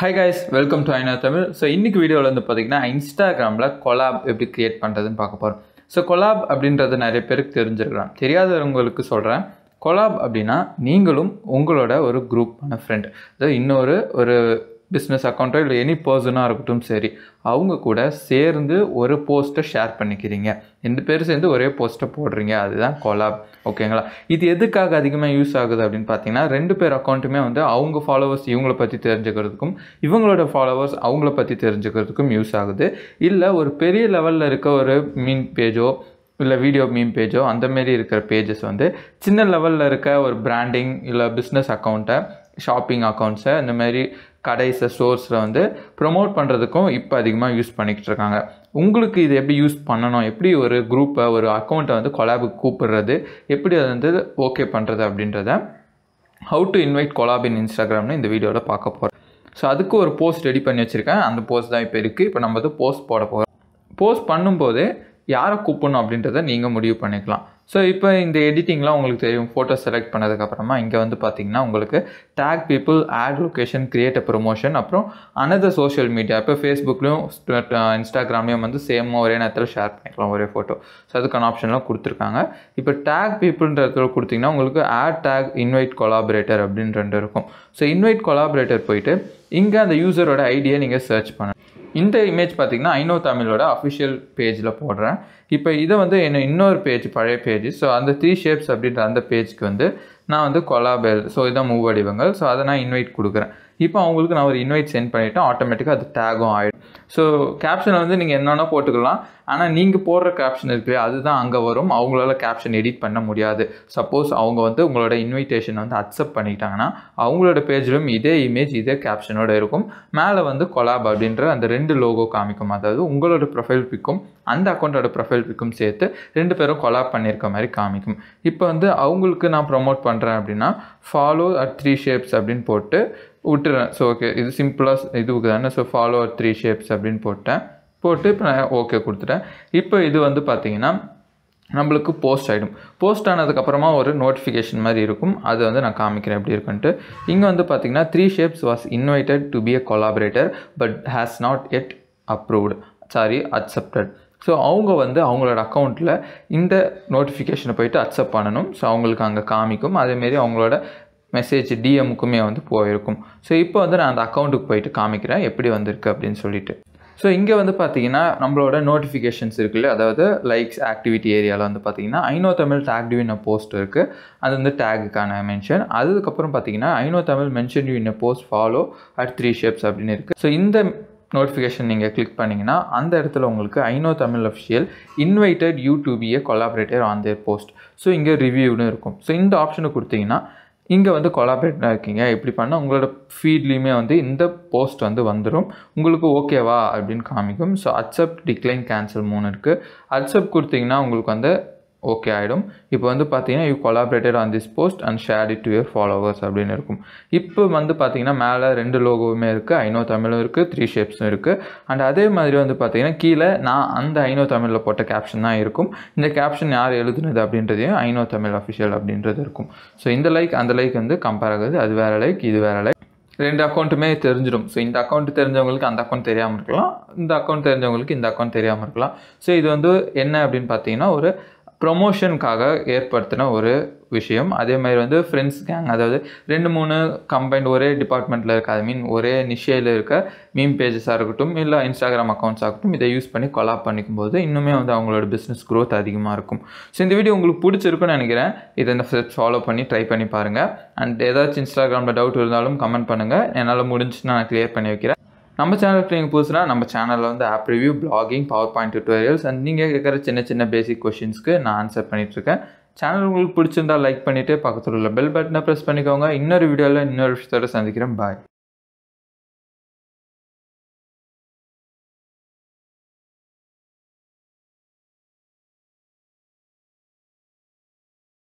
Hi guys welcome to ஐநா Tamil so இன்னைக்கு வீடியோவில் வந்து பார்த்தீங்கன்னா இன்ஸ்டாகிராமில் கொலாப் எப்படி க்ரியேட் பண்ணுறதுன்னு பார்க்க போகிறோம் ஸோ கொலாப் அப்படின்றது நிறைய பேருக்கு தெரிஞ்சிருக்கலாம். தெரியாதவங்களுக்கு சொல்கிறேன் கொலாப் அப்படின்னா நீங்களும் உங்களோட ஒரு குரூப்பான ஃப்ரெண்ட் அதாவது இன்னொரு ஒரு பிஸ்னஸ் அக்கௌண்ட்டோ இல்லை எனி பர்சனாக இருக்கட்டும் சரி அவங்க கூட சேர்ந்து ஒரு போஸ்ட்டை ஷேர் பண்ணிக்கிறீங்க. ரெண்டு பேரும் சேர்ந்து ஒரே போஸ்ட்டை போடுறீங்க. அதுதான் கொலாப் ஓகேங்களா இது எதுக்காக அதிகமாக யூஸ் ஆகுது அப்படின்னு பார்த்தீங்கன்னா ரெண்டு பேர் அக்கௌண்ட்டுமே வந்து அவங்க ஃபாலோவர்ஸ் இவங்கள பற்றி தெரிஞ்சுக்கிறதுக்கும் இவங்களோட ஃபாலோவர்ஸ் அவங்கள பற்றி தெரிஞ்சுக்கிறதுக்கும் யூஸ் ஆகுது. இல்லை ஒரு பெரிய லெவலில் இருக்க ஒரு மீன் பேஜோ இல்லை வீடியோ மீம் பேஜோ அந்தமாரி இருக்கிற பேஜஸ் வந்து சின்ன லெவலில் இருக்க ஒரு பிராண்டிங் இல்லை பிஸ்னஸ் அக்கௌண்ட்டை ஷாப்பிங் அக்கௌண்ட்ஸை இந்த மாதிரி கடைஸை ஸ்டோர்ஸில் வந்து ப்ரொமோட் பண்ணுறதுக்கும் இப்போ அதிகமாக யூஸ் பண்ணிக்கிட்டு இருக்காங்க உங்களுக்கு இது எப்படி யூஸ் பண்ணணும்? எப்படி ஒரு குரூப்பை ஒரு அக்கௌண்ட்டை வந்து கொலாபுக்கு கூப்பிடுறது? எப்படி அதை வந்து ஓகே பண்ணுறது அப்படின்றத how to invite collab in இன்ஸ்டாகிராம்னு இந்த வீடியோவில் பார்க்க போகிறோம் ஸோ அதுக்கு ஒரு போஸ்ட் ரெடி பண்ணி வச்சுருக்கேன். அந்த போஸ்ட் தான் இப்போ இருக்குது இப்போ நம்ம வந்து போஸ்ட் போட போகிறோம் போஸ்ட் பண்ணும்போது யாரை கூப்பிடணும் அப்படின்றத நீங்கள் முடிவு பண்ணிக்கலாம். ஸோ இப்போ இந்த எடிட்டிங்லாம் உங்களுக்கு தெரியும். ஃபோட்டோ செலக்ட் பண்ணதுக்கப்புறமா இங்கே வந்து பார்த்தீங்கன்னா உங்களுக்கு tag people add location create a promotion அப்புறம் அனதர் சோஷியல் மீடியா இப்போ ஃபேஸ்புக்லேயும் இன்ஸ்டாகிராம்லேயும் வந்து சேம் ஒரே நேரத்தில் ஷேர் பண்ணிக்கலாம் ஒரே ஃபோட்டோ ஸோ அதுக்கான ஆப்ஷன்லாம் கொடுத்துருக்காங்க. இப்போ டேக் பீப்புள்ன்ற இடத்துல கொடுத்தீங்கன்னா உங்களுக்கு ஆட் டேக் இன்வைட் கொலாபரேட்டர் அப்படின்னு ரெண்டு இருக்கும். ஸோ இன்வைட் கொலாபரேட்டர் போயிட்டு இங்கே அந்த யூசரோட ஐடியை நீங்கள் சர்ச் பண்ணணும் இந்த இமேஜ் பார்த்தீங்கன்னா ஐநோ தமிழோட அஃபிஷியல் பேஜில் போடுறேன். இப்போ இதை வந்து என்ன இன்னொரு பேஜ் பழைய பேஜ் ஸோ அந்த த்ரீ ஷேப்ஸ் அப்படின்ற அந்த பேஜ்க்கு வந்து நான் வந்து கொலாபெல் ஸோ இதான் மூவடிவங்கள் ஸோ அதை நான் இன்வைட் கொடுக்குறேன். இப்போ அவங்களுக்கு நான் ஒரு இன்வைட் சென்ட் பண்ணிவிட்டேன் ஆட்டோமேட்டிக்காக அது டேகும் ஆகிடும் ஸோ கேப்ஷனை வந்து நீங்கள் என்னென்னா போட்டுக்கலாம். ஆனால் நீங்கள் போடுற கேப்ஷன் இருக்கு. அதுதான் அங்கே வரும். அவங்களால கேப்ஷன் எடிட் பண்ண முடியாது. சப்போஸ் அவங்க வந்து உங்களோட இன்விடேஷன் வந்து அக்செப்ட் பண்ணிக்கிட்டாங்கன்னா அவங்களோட பேஜிலும் இதே இமேஜ் இதே கேப்ஷனோட இருக்கும். மேலே வந்து கொலாப் அப்படின்ற அந்த ரெண்டு லோகோ காமிக்கும். அதாவது உங்களோட ப்ரொஃபைல் பிக்கும் அந்த அக்கௌண்ட்டோட ப்ரொஃபைல் பிக்கும் சேர்த்து ரெண்டு பேரும் கொலாப் பண்ணியிருக்க மாதிரி காமிக்கும். இப்போ வந்து அவங்களுக்கு நான் ப்ரொமோட் பண்ணுறேன் அப்படின்னா ஃபாலோ அட் த்ரீ ஷேப்ஸ் அப்படின்னு போட்டு விட்டுறேன். ஸோ ஓகே இது சிம்பிளாக இதுக்கு தானே. ஸோ ஃபாலோ த்ரீ ஷேப்ஸ் அப்படின்னு போட்டேன். போட்டு இப்போ நான் ஓகே கொடுத்துட்டேன். இப்போ இது வந்து பார்த்தீங்கன்னா நம்மளுக்கு போஸ்ட் ஆகிடும் போஸ்ட் ஆனதுக்கப்புறமா ஒரு நோட்டிஃபிகேஷன் மாதிரி இருக்கும். அது வந்து நான் காமிக்கிறேன் எப்படி இருக்குன்ட்டு. இங்கே வந்து பார்த்தீங்கன்னா three shapes was invited to be a collaborator but has not yet approved sorry accepted so அவங்க வந்து அவங்களோட அக்கௌண்ட்டில் இந்த நோட்டிஃபிகேஷனை போயிட்டு அக்செப்ட் பண்ணணும். ஸோ அவங்களுக்கு அங்கே காமிக்கும். அதேமாரி அவங்களோட மெசேஜ் டிஎம்முக்குமே வந்து போயிருக்கும். ஸோ இப்போ வந்து நான் அந்த அக்கௌண்ட்டுக்கு போயிட்டு காமிக்கிறேன். எப்படி வந்திருக்கு அப்படின்னு சொல்லிட்டு. ஸோ இங்கே வந்து பார்த்தீங்கன்னா நம்மளோட நோட்டிஃபிகேஷன்ஸ் இருக்குல்ல? அதாவது லைக்ஸ் ஆக்டிவிட்டி ஏரியாவில் வந்து பார்த்தீங்கன்னா I know Tamil tagged you in post இருக்குது அது வந்து டேகுக்கான மென்ஷன் அதுக்கப்புறம் பார்த்தீங்கன்னா I know Tamil mention you in post follow at three shapes அப்படின்னு இருக்குது ஸோ இந்த நோட்டிஃபிகேஷன் நீங்கள் கிளிக் பண்ணிங்கன்னா அந்த இடத்துல உங்களுக்கு I know Tamil official invited you to be a collaborator on their post so இங்கே ரிவ்யூன்னு இருக்கும். ஸோ இந்த ஆப்ஷனை கொடுத்தீங்கன்னா இங்கே வந்து கொலாபரேட்டாக இருக்கீங்க. எப்படி பண்ணால் உங்களோட ஃபீட்லேயுமே வந்து இந்த போஸ்ட் வந்து வந்துடும் உங்களுக்கு ஓகேவா அப்படின்னு காமிக்கும். ஸோ அக்செப்ட் டிக்ளைன் கேன்சல் மூணு இருக்குது அக்செப்ட் கொடுத்தீங்கன்னா உங்களுக்கு வந்து ஓகே ஆகிடும் இப்போ வந்து பார்த்தீங்கன்னா you collaborated on this post and share it to your followers அப்படின்னு இருக்கும். இப்போ வந்து பார்த்தீங்கன்னா மேலே ரெண்டு லோகோவுமே இருக்குது ஐநோ தமிழும் இருக்குது த்ரீ ஷேப்ஸும் இருக்குது அண்ட் அதே மாதிரி வந்து பார்த்தீங்கன்னா கீழே நான் அந்த ஐநோ தமிழில் போட்ட கேப்ஷன் தான் இருக்கும். இந்த கேப்ஷன் யார் எழுதுனது அப்படின்றதையும் ஐநோ தமிழ் அஃபிஷியல் அப்படின்றது இருக்கும். ஸோ இந்த லைக் அந்த லைக் வந்து கம்பேர் ஆகுது. அது வேறு லைக் இது வேறு லைக் ரெண்டு அக்கௌண்ட்டுமே தெரிஞ்சிடும். ஸோ இந்த அக்கௌண்ட் தெரிஞ்சவங்களுக்கு அந்த அக்கௌண்ட் தெரியாமல் இருக்கலாம். இந்த அக்கௌண்ட் தெரிஞ்சவங்களுக்கு இந்த அக்கௌண்ட் தெரியாமல் இருக்கலாம். ஸோ இது வந்து என்ன அப்படின்னு பார்த்தீங்கன்னா ஒரு ப்ரொமோஷனுக்காக ஏற்படுத்தின ஒரு விஷயம். அதே மாதிரி வந்து ஃப்ரெண்ட்ஸ் கேங் அதாவது ரெண்டு மூணு கம்பைண்ட் ஒரே டிபார்ட்மெண்ட்டில் இருக்க ஐ மீன் ஒரே நிஷையில் இருக்க மீம் பேஜஸாக இருக்கட்டும் இல்லை இன்ஸ்டாகிராம் அக்கௌண்ட்ஸ் ஆகட்டும் இதை யூஸ் பண்ணி கொலாப் பண்ணிக்கும் போது இன்னுமே வந்து அவங்களோட பிஸ்னஸ் க்ரோத் அதிகமாக இருக்கும். ஸோ இந்த வீடியோ உங்களுக்கு பிடிச்சிருக்குன்னு நினைக்கிறேன். இதை இந்த ஸ்டெப்ஸ் ஃபாலோ பண்ணி ட்ரை பண்ணி பாருங்கள் அண்ட் ஏதாச்சும் இன்ஸ்டாகிராமில் டவுட் இருந்தாலும் கமெண்ட் பண்ணுங்கள் என்னால் முடிஞ்சுன்னு நான் க்ளியர் பண்ணி வைக்கிறேன். நம்ம சேனலுக்கு நீங்கள் புதுசுனா நம்ம சேனலில் வந்து app review blogging power point tutorials and நீங்கள் கேட்குற சின்ன சின்ன பேசிக் கொஷின்ஸ்க்கு நான் ஆன்சர் பண்ணிகிட்ருக்கேன் சேனல் உங்களுக்கு பிடிச்சிருந்தா லைக் பண்ணிவிட்டு பக்கத்தில் உள்ள பெல் பட்டனை ப்ரெஸ் பண்ணிக்கோங்க. இன்னொரு வீடியோவில் இன்னொரு விஷயத்தோட சந்திக்கிறேன். பாய்